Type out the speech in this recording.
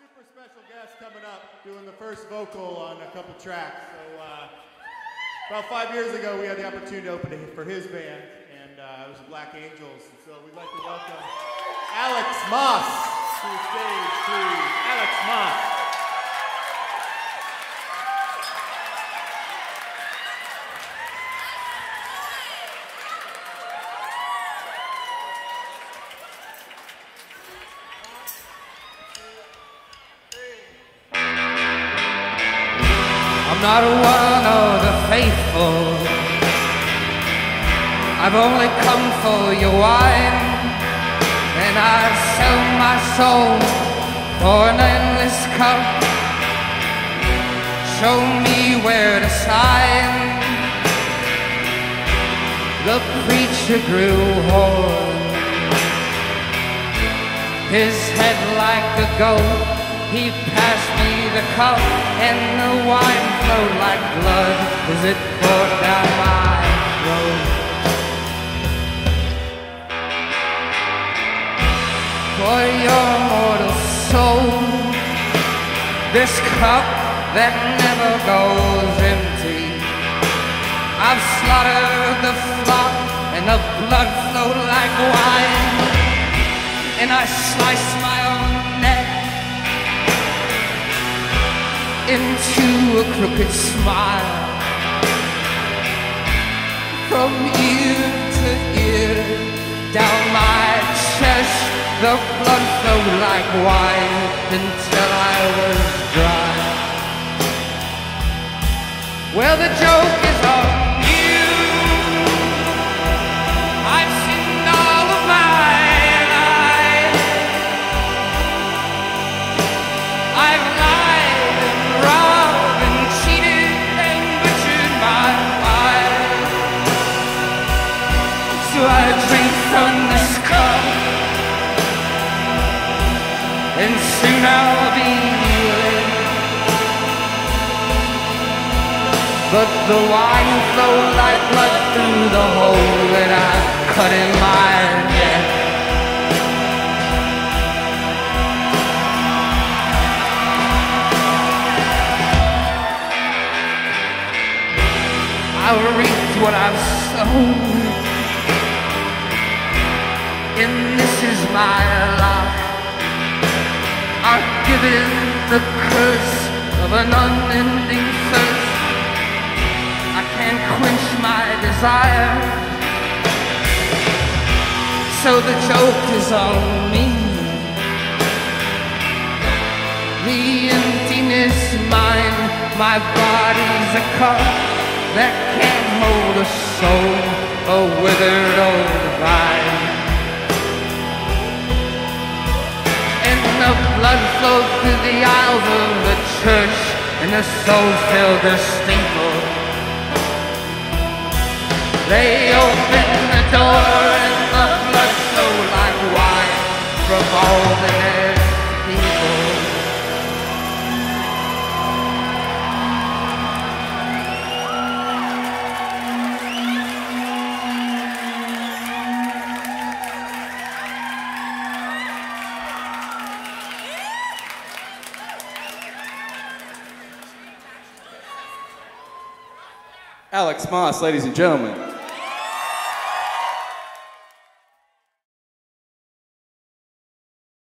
super special guest coming up, doing the first vocal on a couple tracks. So, uh, about five years ago, we had the opportunity to open for his band, and uh, it was the Black Angels. And so we'd like to welcome Alex Maas to the stage, please. Not one of the faithful. I've only come for your wine, and I'd sell my soul for an endless cup. Show me where to sign. The preacher grew hoarse, his head like a goat. He passed me the cup and the wine flowed like blood as it poured down my throat. For your mortal soul, this cup that never goes empty. I've slaughtered the flock and the blood flowed like wine, and I sliced my a crooked smile. From ear to ear down my chest the blood flowed like wine until I was dry. Well the joke is on and soon I'll be healing. But the wine flowed like blood through the hole that I cut in my neck. I'll reap what I've sown, and this is my life. I've the curse of an unending thirst. I can't quench my desire. So the joke is on me. The emptiness mine, my body's a cup that can't hold a soul, a withered old vine. Blood flowed through the aisles of the church and the soul filled the steeple. They opened the door and the blood flowed like wine from all the dead people. Alex Maas, ladies and gentlemen.